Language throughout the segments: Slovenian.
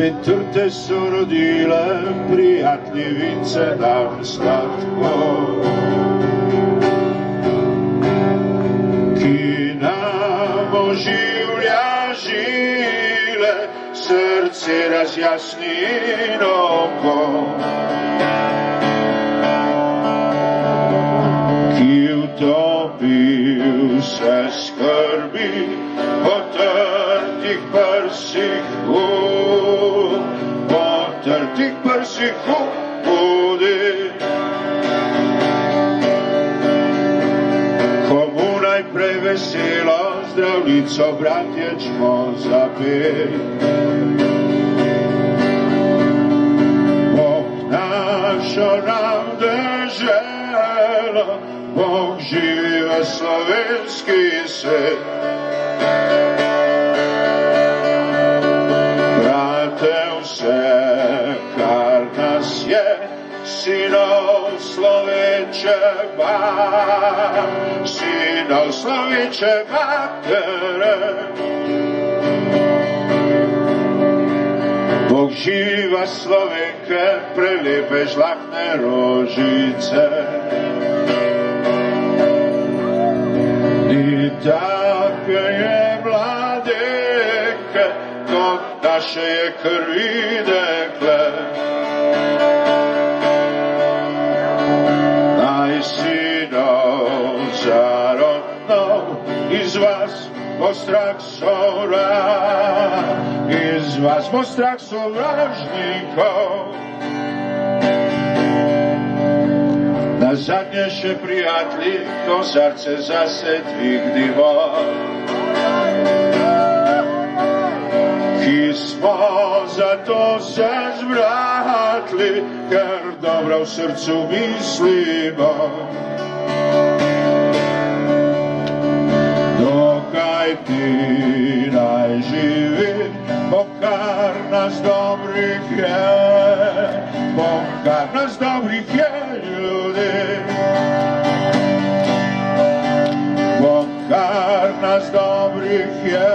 spet trte so rodile, prijateljice nam sladko. Ki nam oživlja žile, srce razjasni in oko. Ki utopi vse skrbi, po trtih prsih po trtih prsih v budi. Komu najprej veselo zdravnico bratječko zapet. Bog našo nam deželo, Bog živi v slovenski svet. Slovečeva, sinov slovečeva tere. Bog živa slovenke, prelepe žlahne rožice. Ni take je mladeke, kot naše je krvi vo strach som rád. Je z vás vo strach som vražníkov. Na zadnejšie priatlivko srdce zase tvých divov. Kismo za to se zvratli, ker dobro v srcu misli Bog. Najpinaj živi Bokar nas dobrih je Bokar nas dobrih je ljudi Bokar nas dobrih je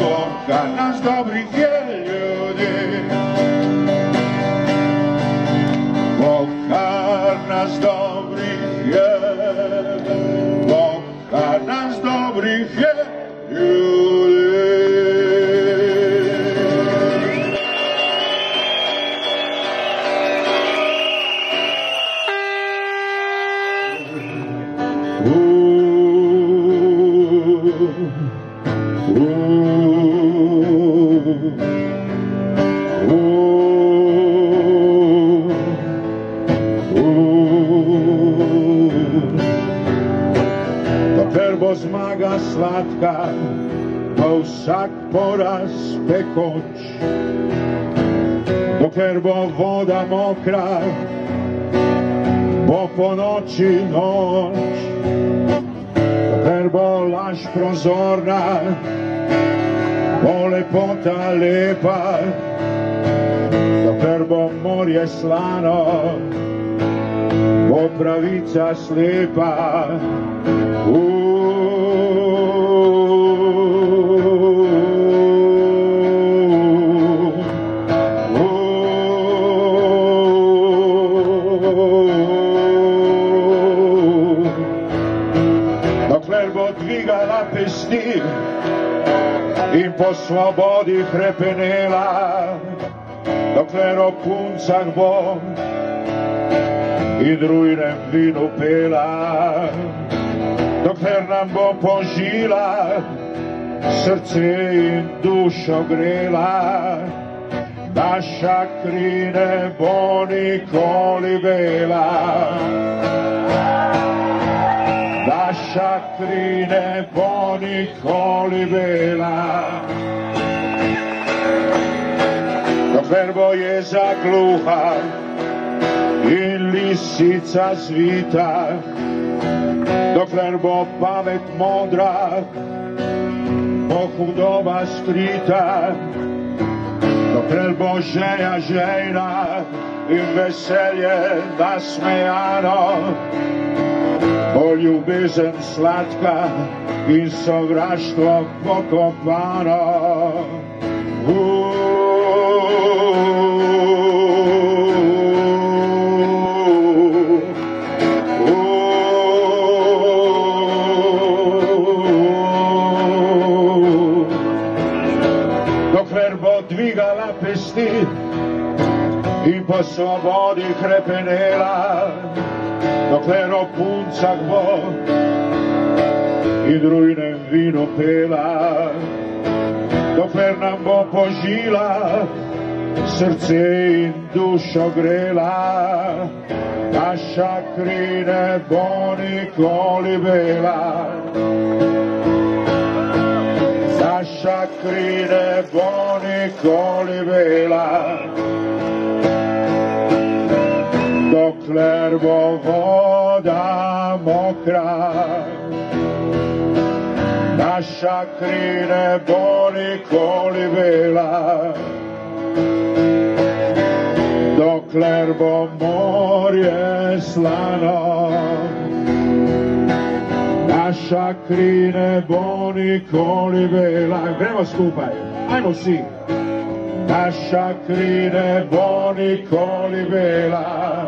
Bokar nas dobrih je zmaga sladka, bo vsak poraz pekoč. Dokler bo voda mokra, bo po noči noč. Dokler bo laž prozorna, bo lepota lepa. Dokler bo morje slano, bo pravica slepa. In po svobodi hrepenela, dokler o puncah bo in rujnem vinu pela, dokler nam bo požila srce in dušo grela, naša kri ne bo nikoli bela. Naša kri ne bo nikoli bela. Dokler bo jeza gluha in lisica zvita, dokler bo pamet modra, bo hudoba skrita, dokler bo želja žejna in veselje nasmejano, O ljubezen slatka in sovraštvo pokopano. Dokler bo dvigala pesti in po svobodi krepenela, dokler o puncah bo in rujnem vinu pela, dokler nam bo požila srce in dušo grela, naša kri ne bo nikoli bela. Naša kri ne bo nikoli bela, Svärsler voda mokra. Naša krine boli koli vela. Dokler bo morje slano. Naša krine boli koli vela. Gremo skupaj, ajmo svi Naša krine bo nikoli bila